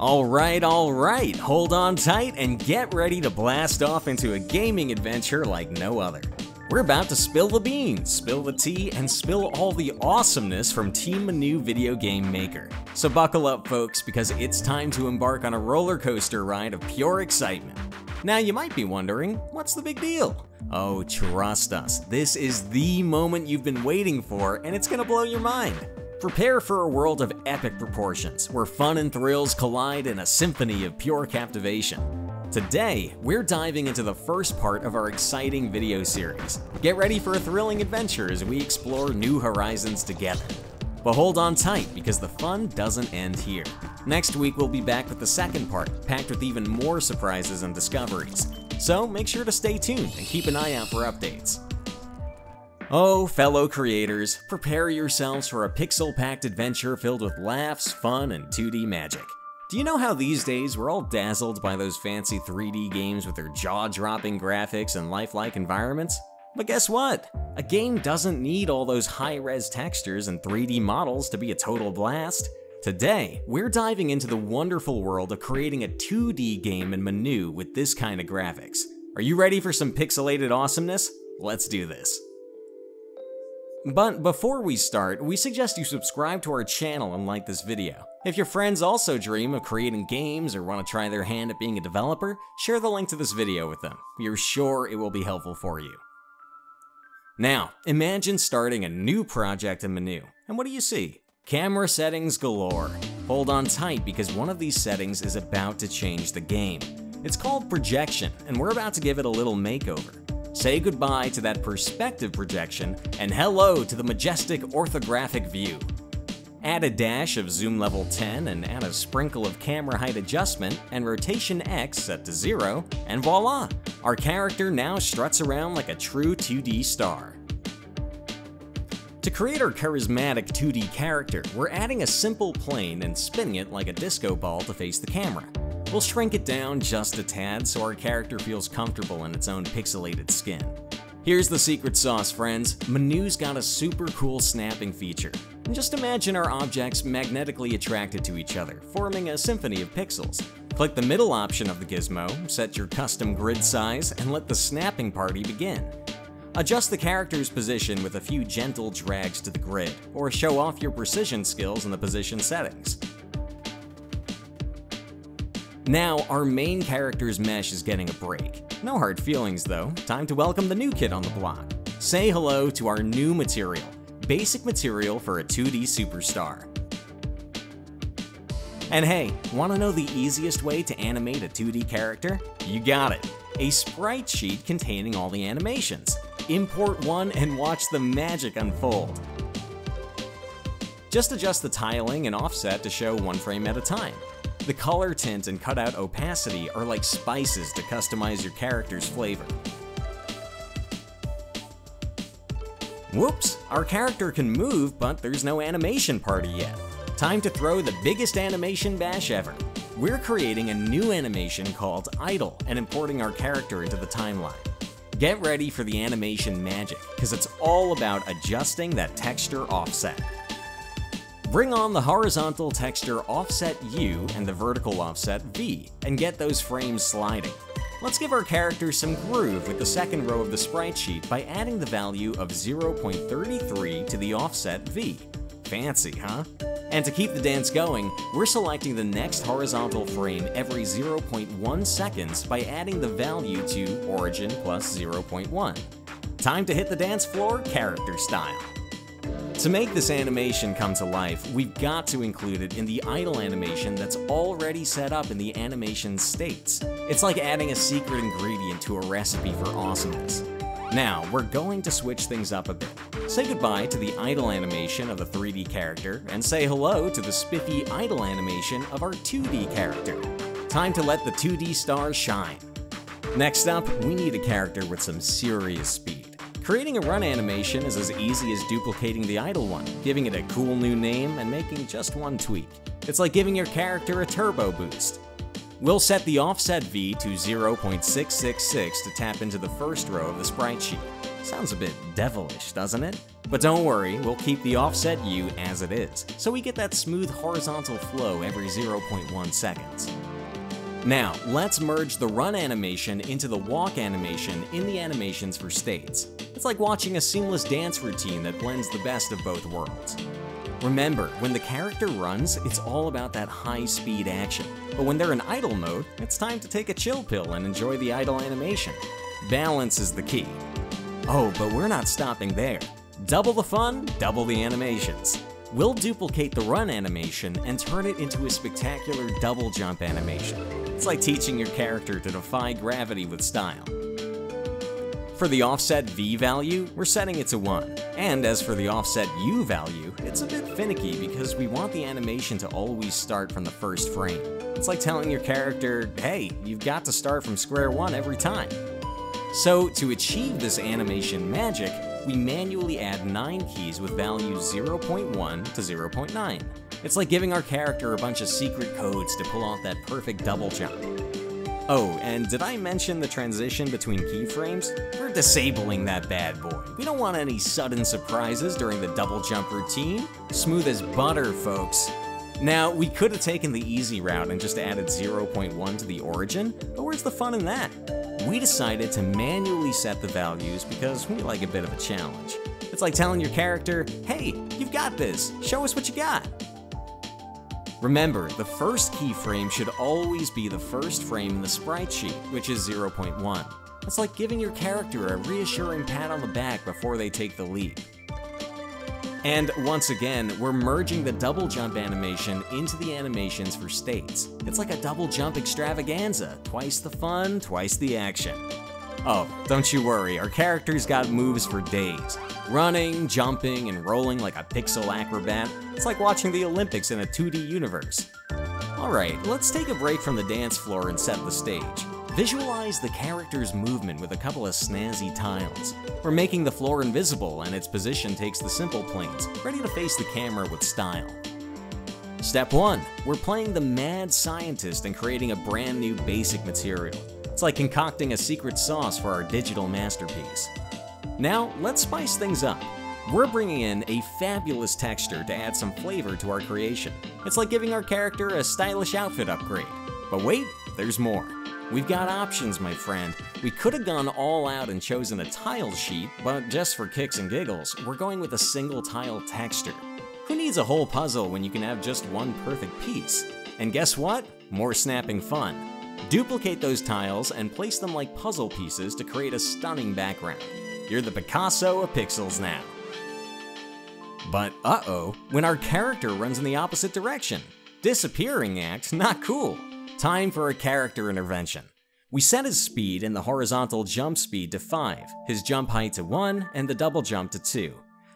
Alright, alright, hold on tight and get ready to blast off into a gaming adventure like no other. We're about to spill the beans, spill the tea, and spill all the awesomeness from Team Manu Video Game Maker. So buckle up folks, because it's time to embark on a roller coaster ride of pure excitement. Now you might be wondering, what's the big deal? Oh, trust us, this is the moment you've been waiting for, and it's gonna blow your mind. Prepare for a world of epic proportions, where fun and thrills collide in a symphony of pure captivation. Today, we're diving into the first part of our exciting video series. Get ready for a thrilling adventure as we explore new horizons together. But hold on tight, because the fun doesn't end here. Next week, we'll be back with the second part, packed with even more surprises and discoveries. So make sure to stay tuned and keep an eye out for updates. Oh, fellow creators, prepare yourselves for a pixel-packed adventure filled with laughs, fun, and 2D magic. Do you know how these days we're all dazzled by those fancy 3D games with their jaw-dropping graphics and lifelike environments? But guess what? A game doesn't need all those high-res textures and 3D models to be a total blast. Today, we're diving into the wonderful world of creating a 2D game in Manu with this kind of graphics. Are you ready for some pixelated awesomeness? Let's do this. But before we start, we suggest you subscribe to our channel and like this video. If your friends also dream of creating games or want to try their hand at being a developer, share the link to this video with them. You're sure it will be helpful for you. Now, imagine starting a new project in Manu, and what do you see? Camera settings galore. Hold on tight because one of these settings is about to change the game. It's called projection, and we're about to give it a little makeover. Say goodbye to that perspective projection and hello to the majestic orthographic view. Add a dash of zoom level 10 and add a sprinkle of camera height adjustment and rotation X set to 0, and voila! Our character now struts around like a true 2D star. To create our charismatic 2D character, we're adding a simple plane and spinning it like a disco ball to face the camera. We'll shrink it down just a tad so our character feels comfortable in its own pixelated skin. Here's the secret sauce, friends. Manu's got a super cool snapping feature. And just imagine our objects magnetically attracted to each other, forming a symphony of pixels. Click the middle option of the gizmo, set your custom grid size, and let the snapping party begin. Adjust the character's position with a few gentle drags to the grid, or show off your precision skills in the position settings. Now, our main character's mesh is getting a break. No hard feelings though, time to welcome the new kid on the block. Say hello to our new material, basic material for a 2D superstar. And hey, wanna know the easiest way to animate a 2D character? You got it, a sprite sheet containing all the animations. Import one and watch the magic unfold. Just adjust the tiling and offset to show one frame at a time. The color tint and cutout opacity are like spices to customize your character's flavor. Whoops, our character can move, but there's no animation party yet. Time to throw the biggest animation bash ever. We're creating a new animation called Idle and importing our character into the timeline. Get ready for the animation magic, because it's all about adjusting that texture offset. Bring on the horizontal texture offset U and the vertical offset V, and get those frames sliding. Let's give our character some groove with the second row of the sprite sheet by adding the value of 0.33 to the offset V. Fancy, huh? And to keep the dance going, we're selecting the next horizontal frame every 0.1 seconds by adding the value to origin plus 0.1. Time to hit the dance floor character style. To make this animation come to life, we've got to include it in the idle animation that's already set up in the animation states. It's like adding a secret ingredient to a recipe for awesomeness. Now, we're going to switch things up a bit. Say goodbye to the idle animation of the 3D character, and say hello to the spiffy idle animation of our 2D character. Time to let the 2D stars shine. Next up, we need a character with some serious speed. Creating a run animation is as easy as duplicating the idle one, giving it a cool new name, and making just one tweak. It's like giving your character a turbo boost. We'll set the offset V to 0.666 to tap into the first row of the sprite sheet. Sounds a bit devilish, doesn't it? But don't worry, we'll keep the offset U as it is, so we get that smooth horizontal flow every 0.1 seconds. Now, let's merge the run animation into the walk animation in the animations for states. It's like watching a seamless dance routine that blends the best of both worlds. Remember, when the character runs, it's all about that high-speed action. But when they're in idle mode, it's time to take a chill pill and enjoy the idle animation. Balance is the key. Oh, but we're not stopping there. Double the fun, double the animations. We'll duplicate the run animation and turn it into a spectacular double jump animation. It's like teaching your character to defy gravity with style. For the offset V value, we're setting it to 1. And as for the offset U value, it's a bit finicky because we want the animation to always start from the first frame. It's like telling your character, hey, you've got to start from square one every time. So to achieve this animation magic, we manually add 9 keys with values 0.1 to 0.9. It's like giving our character a bunch of secret codes to pull off that perfect double jump. Oh, and did I mention the transition between keyframes? We're disabling that bad boy. We don't want any sudden surprises during the double jump routine. Smooth as butter, folks. Now, we could have taken the easy route and just added 0.1 to the origin, but where's the fun in that? We decided to manually set the values because we like a bit of a challenge. It's like telling your character, hey, you've got this, show us what you got. Remember, the first keyframe should always be the first frame in the sprite sheet, which is 0.1. It's like giving your character a reassuring pat on the back before they take the leap. And once again, we're merging the double jump animation into the animations for states. It's like a double jump extravaganza, twice the fun, twice the action. Oh, don't you worry, our characters got moves for days. Running, jumping, and rolling like a pixel acrobat. It's like watching the Olympics in a 2D universe. Alright, let's take a break from the dance floor and set the stage. Visualize the character's movement with a couple of snazzy tiles. We're making the floor invisible and its position takes the simple planes, ready to face the camera with style. Step 1. We're playing the mad scientist and creating a brand new basic material. It's like concocting a secret sauce for our digital masterpiece. Now, let's spice things up. We're bringing in a fabulous texture to add some flavor to our creation. It's like giving our character a stylish outfit upgrade. But wait, there's more. We've got options, my friend. We could have gone all out and chosen a tile sheet, but just for kicks and giggles, we're going with a single tile texture. Who needs a whole puzzle when you can have just one perfect piece? And guess what? More snapping fun. Duplicate those tiles and place them like puzzle pieces to create a stunning background. You're the Picasso of pixels now. But uh-oh, when our character runs in the opposite direction. Disappearing act, not cool. Time for a character intervention. We set his speed and the horizontal jump speed to 5, his jump height to 1, and the double jump to 2.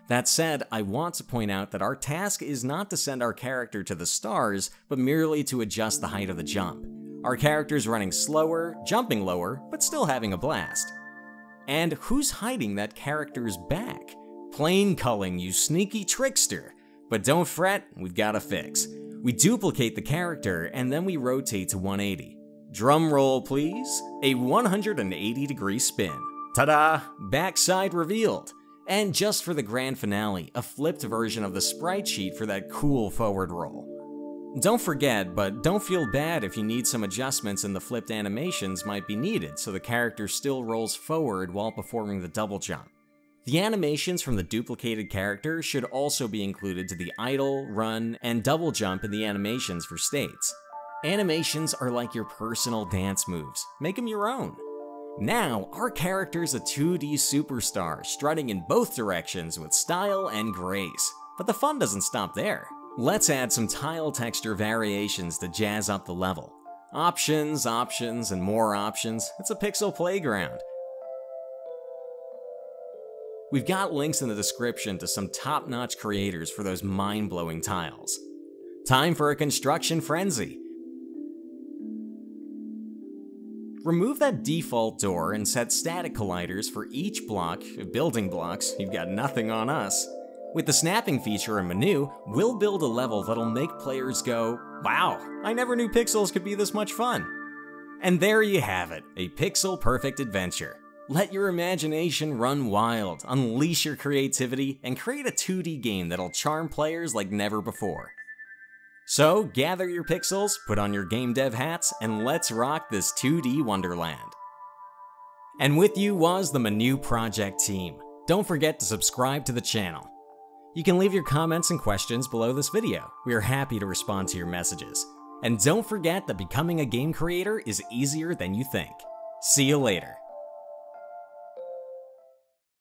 That said, I want to point out that our task is not to send our character to the stars, but merely to adjust the height of the jump. Our character's running slower, jumping lower, but still having a blast. And who's hiding that character's back? Plane culling, you sneaky trickster. But don't fret, we've got a fix. We duplicate the character and then we rotate to 180. Drum roll, please. A 180 degree spin. Ta-da! Backside revealed. And just for the grand finale, a flipped version of the sprite sheet for that cool forward roll. Don't forget, but don't feel bad if you need some adjustments in the flipped animations might be needed so the character still rolls forward while performing the double jump. The animations from the duplicated character should also be included to the idle, run, and double jump in the animations for states. Animations are like your personal dance moves, make them your own. Now, our character's a 2D superstar, strutting in both directions with style and grace. But the fun doesn't stop there. Let's add some tile texture variations to jazz up the level. Options, options, and more options. It's a pixel playground. We've got links in the description to some top-notch creators for those mind-blowing tiles. Time for a construction frenzy. Remove that default door and set static colliders for each block, of building blocks, you've got nothing on us. With the snapping feature in Manu, we'll build a level that'll make players go, wow, I never knew pixels could be this much fun. And there you have it, a pixel perfect adventure. Let your imagination run wild, unleash your creativity, and create a 2D game that'll charm players like never before. So, gather your pixels, put on your game dev hats, and let's rock this 2D wonderland. And with you was the Manu Project team. Don't forget to subscribe to the channel. You can leave your comments and questions below this video. We are happy to respond to your messages. And don't forget that becoming a game creator is easier than you think. See you later.